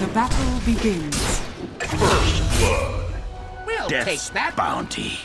The battle begins. First blood. We'll take that. bounty.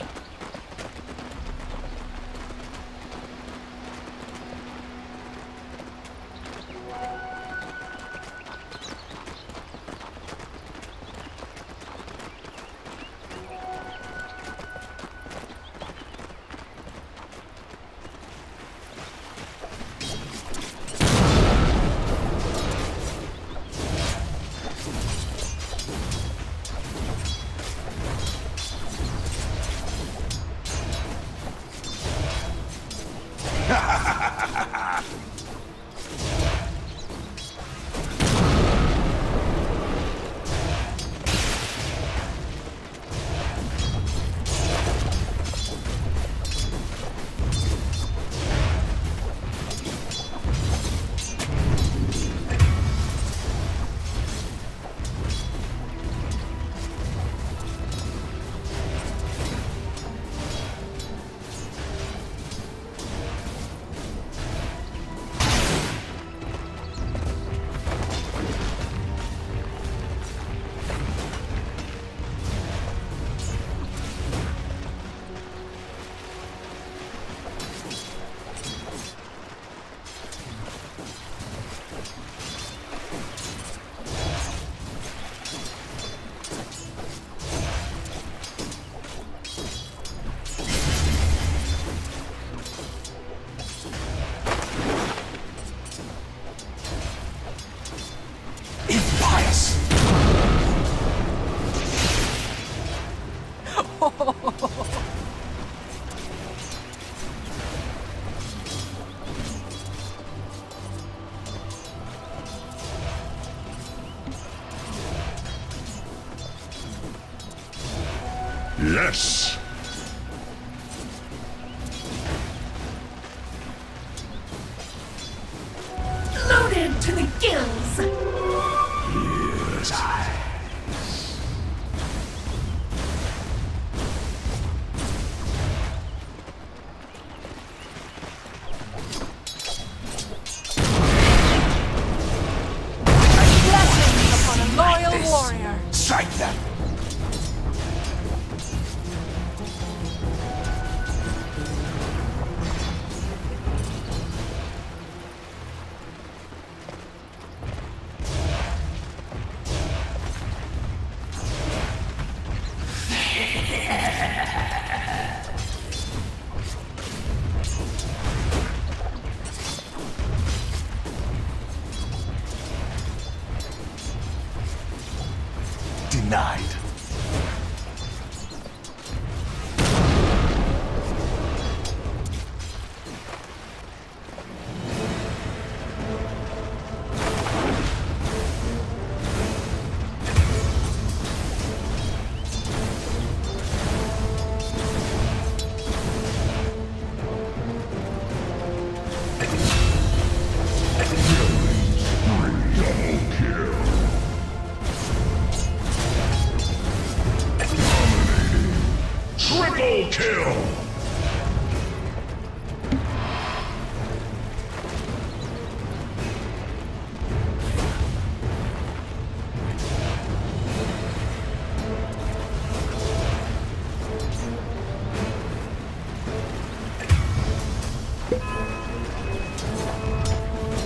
Yes.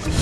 you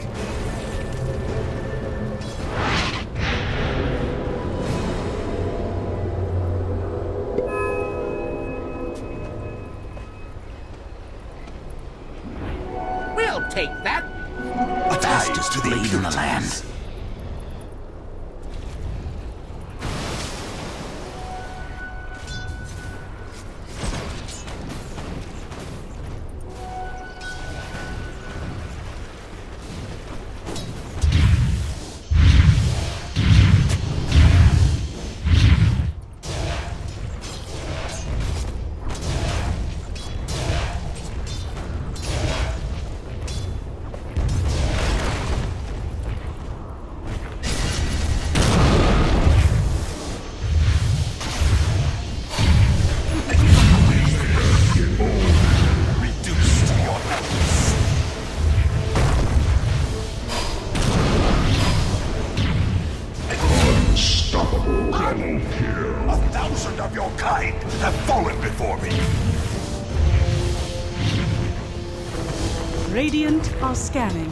Scanning.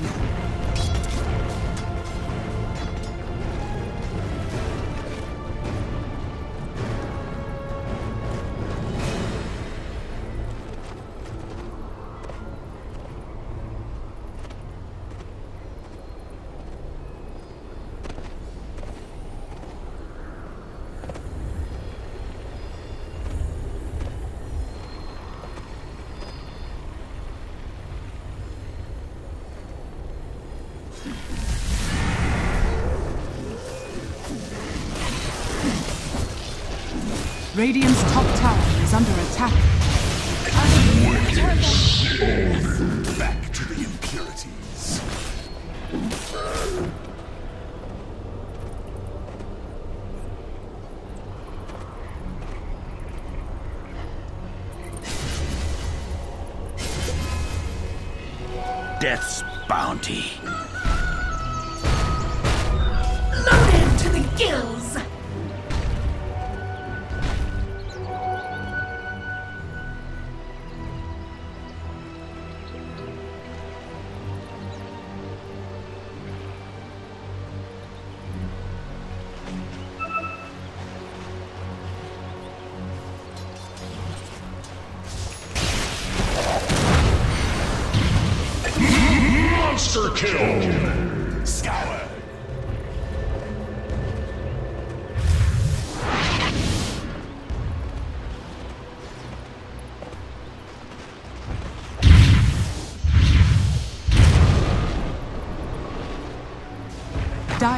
Radiant's top tower is under attack. Back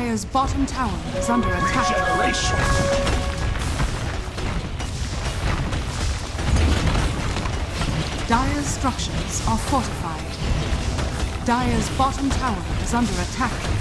Dire's bottom tower is under attack. Generation. Dire's structures are fortified. Dire's bottom tower is under attack.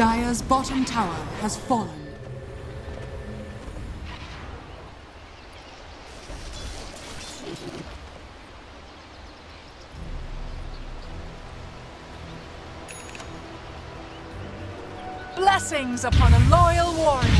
Dire's bottom tower has fallen. Blessings upon a loyal warrior.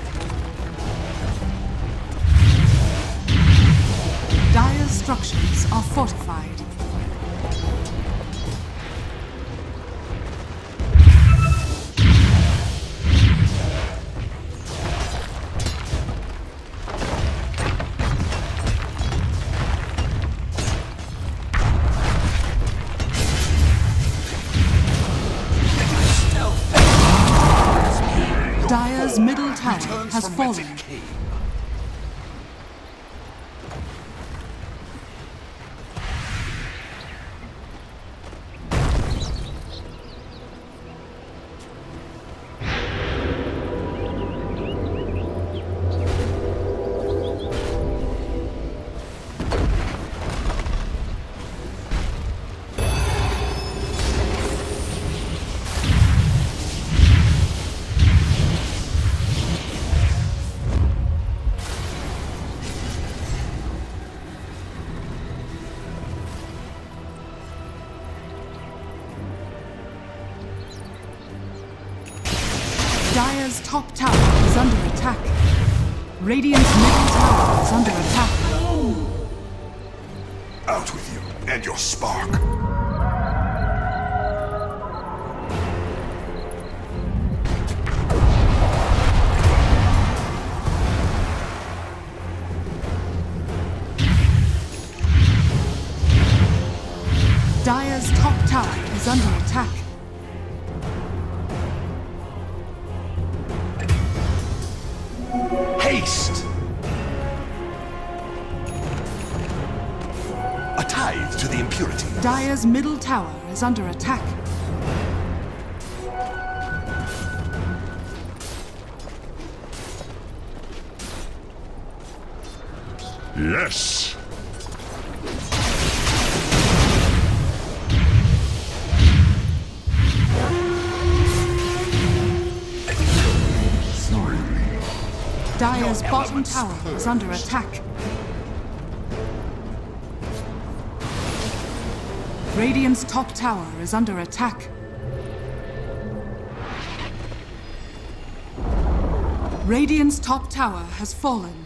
Fallen. Tower is under attack. Haste! A tithe to the impurity. Dire's middle tower is under attack. Yes! Your bottom tower is under attack. Radiant's top tower is under attack. Radiant's top tower has fallen.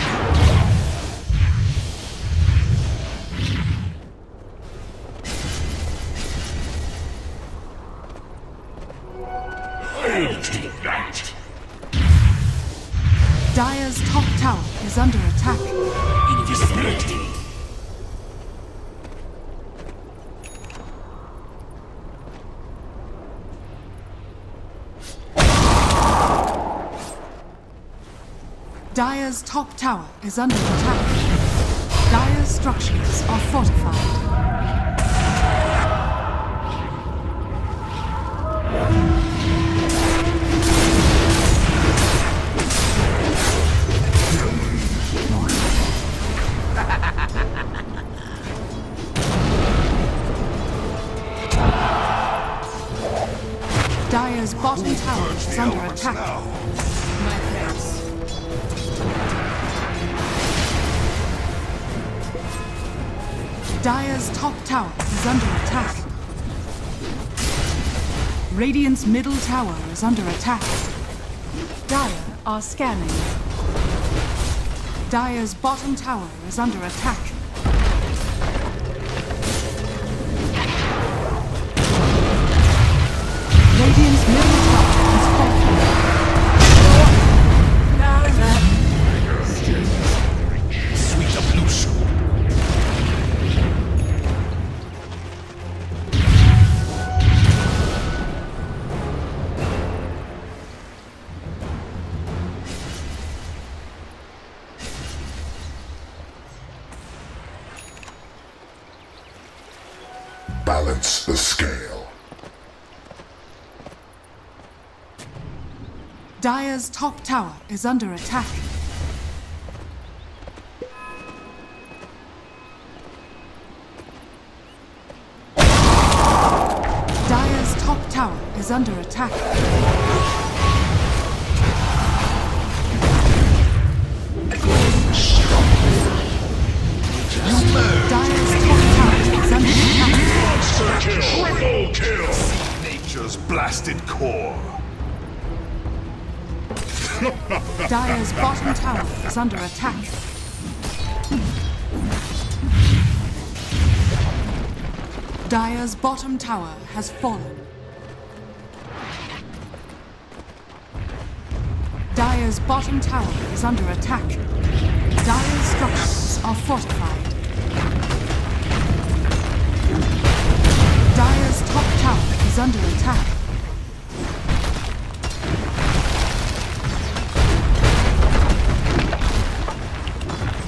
Top tower is under attack. Dire's structures are fortified. Dire's bottom tower is under attack. now. Dire's top tower is under attack. Radiant's middle tower is under attack. Dire are scanning. Dire's bottom tower is under attack. Balance the scale. Dire's top tower is under attack. Dire's top tower is under attack. Under attack. Dire's bottom tower has fallen. Dire's bottom tower is under attack. Dire's structures are fortified. Dire's top tower is under attack.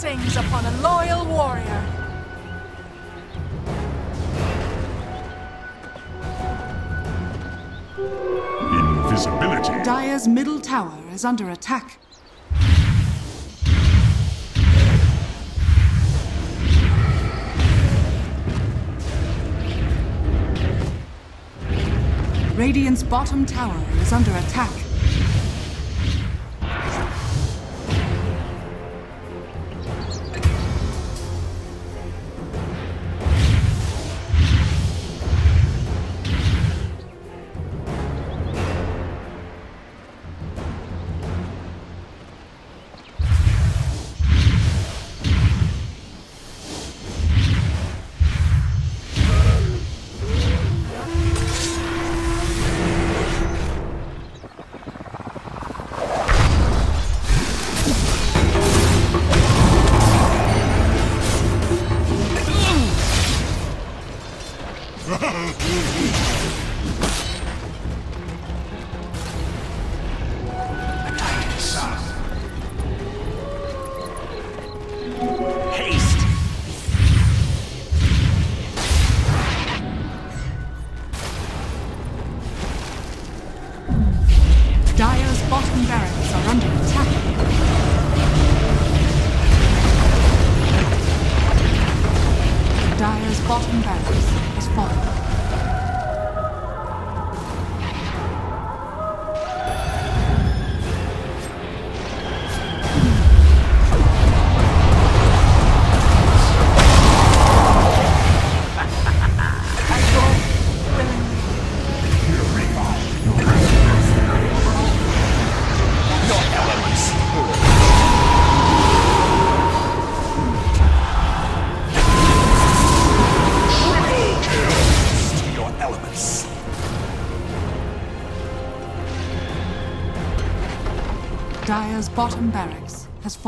Blessings upon a loyal warrior. Invisibility. Dire's middle tower is under attack. Radiant's bottom tower is under attack.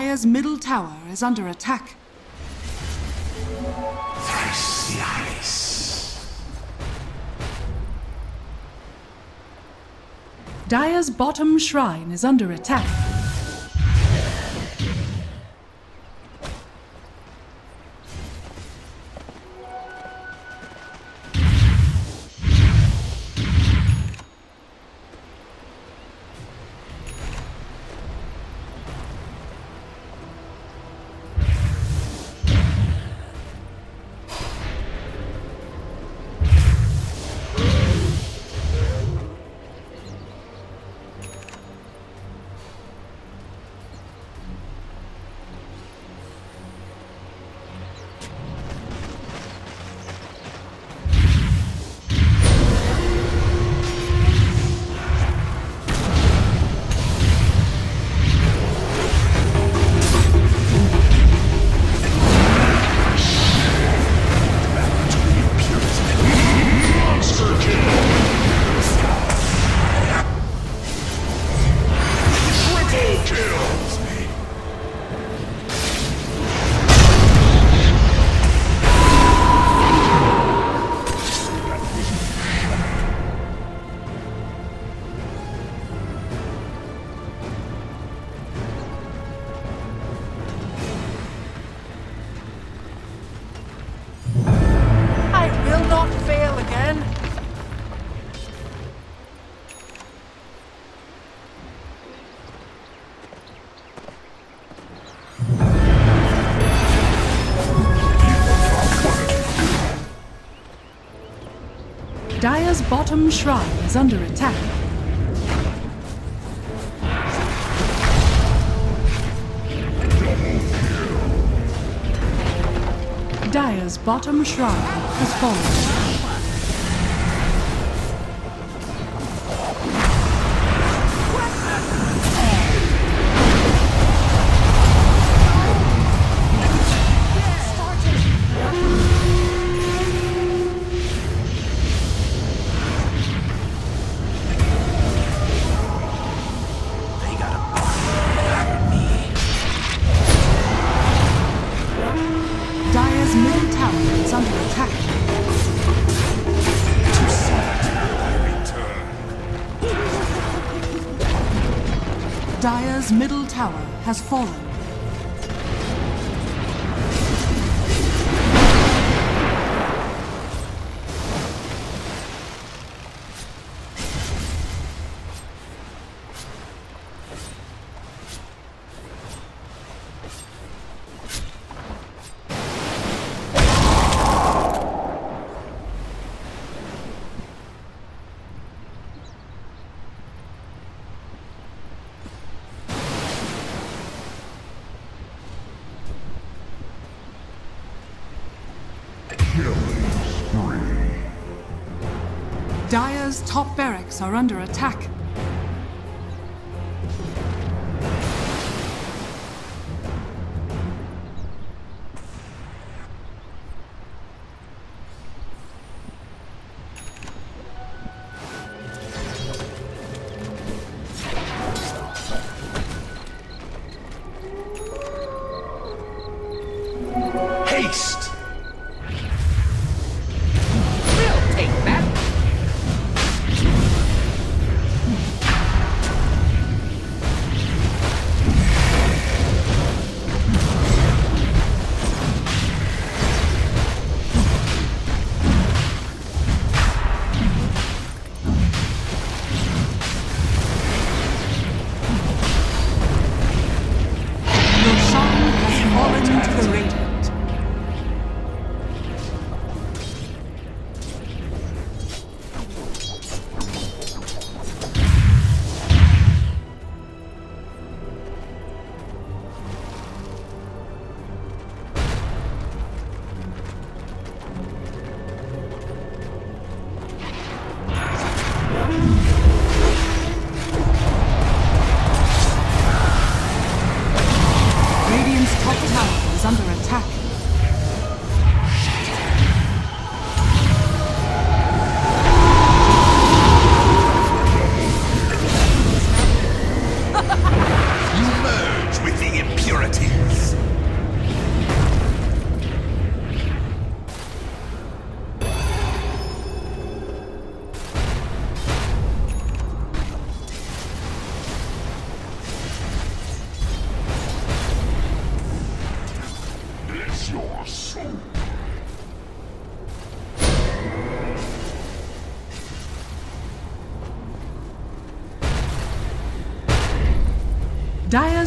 Dire's middle tower is under attack. Thrice the ice. Dire's bottom shrine is under attack. Dire's bottom shrine is under attack. Dire's bottom shrine has fallen. Under attack. Dire's middle tower has fallen. Top barracks are under attack.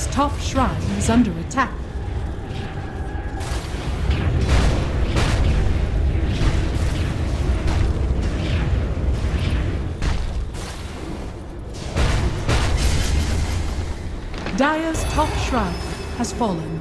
Dire's top shrine is under attack. Dire's top shrine has fallen.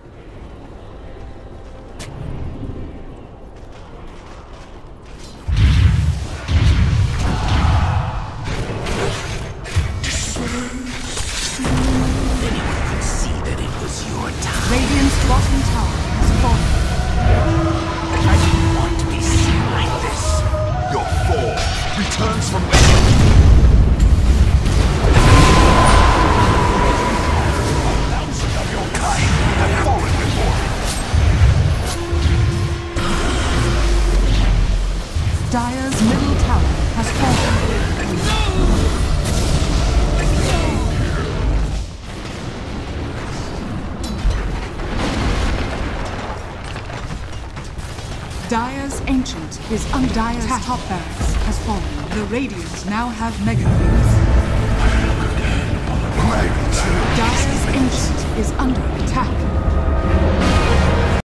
Now have Mega